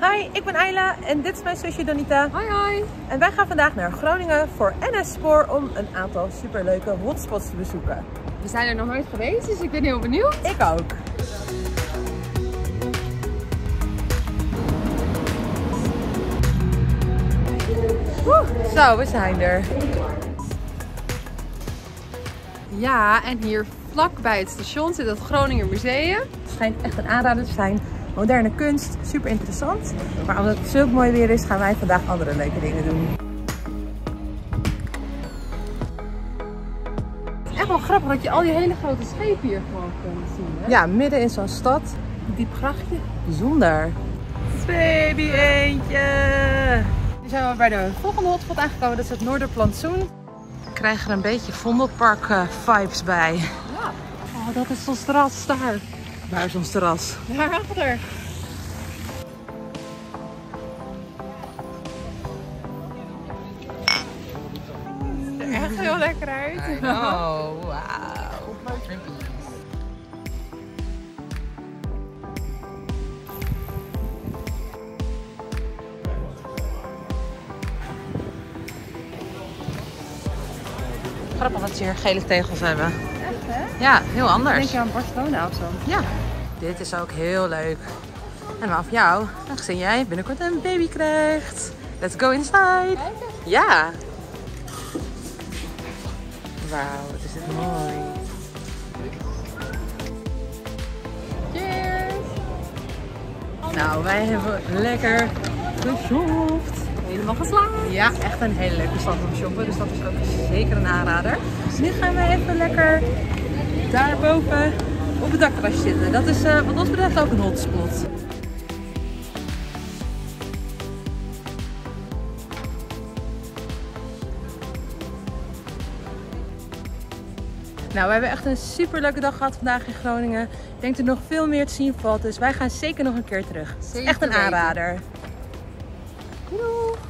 Hi, ik ben Ayla en dit is mijn zusje Donita. Hoi hoi. En wij gaan vandaag naar Groningen voor NS Spoor om een aantal superleuke hotspots te bezoeken. We zijn er nog nooit geweest, dus ik ben heel benieuwd. Ik ook. Zo, we zijn er. Ja, en hier vlak bij het station zit het Groninger Museum. Het schijnt echt een aanrader te zijn. Moderne kunst, super interessant. Maar omdat het zulk mooi weer is, gaan wij vandaag andere leuke dingen doen. Het is echt wel grappig dat je al die hele grote schepen hier gewoon kunt zien. Hè? Ja, midden in zo'n stad. Een diep grachtje. Bijzonder. Baby eentje. Nu zijn we bij de volgende hotspot aangekomen. Dat is het Noorderplantsoen. Ik krijg er een beetje Vondelpark eh, vibes bij. Ja. Oh, dat is ons terras daar. Waar is ons terras? Daarachter. Het ziet er echt heel lekker uit. Oh, wauw. Grappig dat ze hier gele tegels hebben. Hè? Ja, heel anders. Denk je aan Barcelona of zo? Ja, dit is ook heel leuk. En voor jou, aangezien jij binnenkort een baby krijgt. Let's go inside. Ja. Wauw, wat is dit mooi. Cheers! Nou, wij hebben lekker geshopt. Helemaal geslaagd. Ja, echt een hele leuke stad om shoppen. Dus dat is ook zeker een aanrader. Dus nu gaan we even lekker daarboven op het dakterrasje zitten. Dat is eh, wat ons betreft ook een hotspot. Nou, we hebben echt een super leuke dag gehad vandaag in Groningen. Ik denk dat er nog veel meer te zien valt. Dus wij gaan zeker nog een keer terug. Zeker echt een aanrader. Doei!